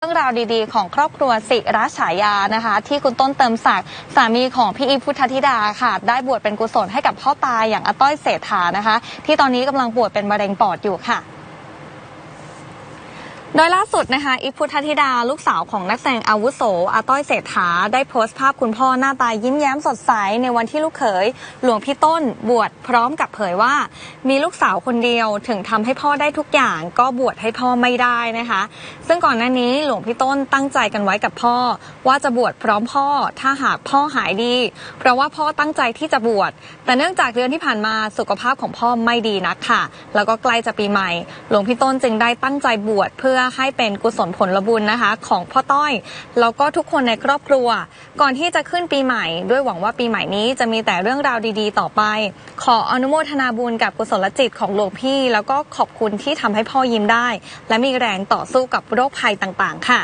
เรื่องราวดีๆ ของครอบครัวสิระฉายานะคะ ที่คุณต้นเติมศักดิ์สามีของพี่อีพุทธธิดาค่ะ ได้บวชเป็นกุศลให้กับพ่อตายอย่างอาต้อยเศรษฐานะคะ ที่ตอนนี้กำลังบวชเป็นมะเร็งปอดอยู่ค่ะ โดยล่าสุดนะคะอีฟพุทธธิดาลูกสาวของนักแสดงอาวุโสอาต้อยเศรษฐาได้โพสต์ภาพคุณพ่อหน้าตายิ้มแย้มสดใส ในวันที่ลูกเขยหลวงพี่ต้นบวชพร้อมกับเผยว่า มีลูกสาวคนเดียวถึงทำให้พ่อได้ทุกอย่าง ก็บวชให้พ่อไม่ได้นะคะ ซึ่งก่อนหน้านี้หลวงพี่ต้นตั้งใจกันไว้กับพ่อ ว่าจะบวชพร้อมพ่อถ้าหากพ่อหายดี เพราะว่าพ่อตั้งใจที่จะบวชแต่เนื่องจากเดือนที่ผ่านมาสุขภาพของพ่อไม่ดีนักค่ะ แล้วก็ใกล้จะปีใหม่ หลวงพี่ต้นจึงได้ตั้งใจบวชเพื่อให้เป็นกุศลผลบุญนะคะ ของพ่อต้อย แล้วก็ทุกคนในครอบครัว ก่อนที่จะขึ้นปีใหม่ ด้วยหวังว่าปีใหม่นี้จะมีแต่เรื่องราวดีๆ ต่อไป ขออนุโมทนาบุญกับกุศลจิตของหลวงพี่ แล้วก็ขอบคุณที่ทำให้พ่อยิ้มได้ และมีแรงต่อสู้กับโรคภัยต่างๆ ค่ะ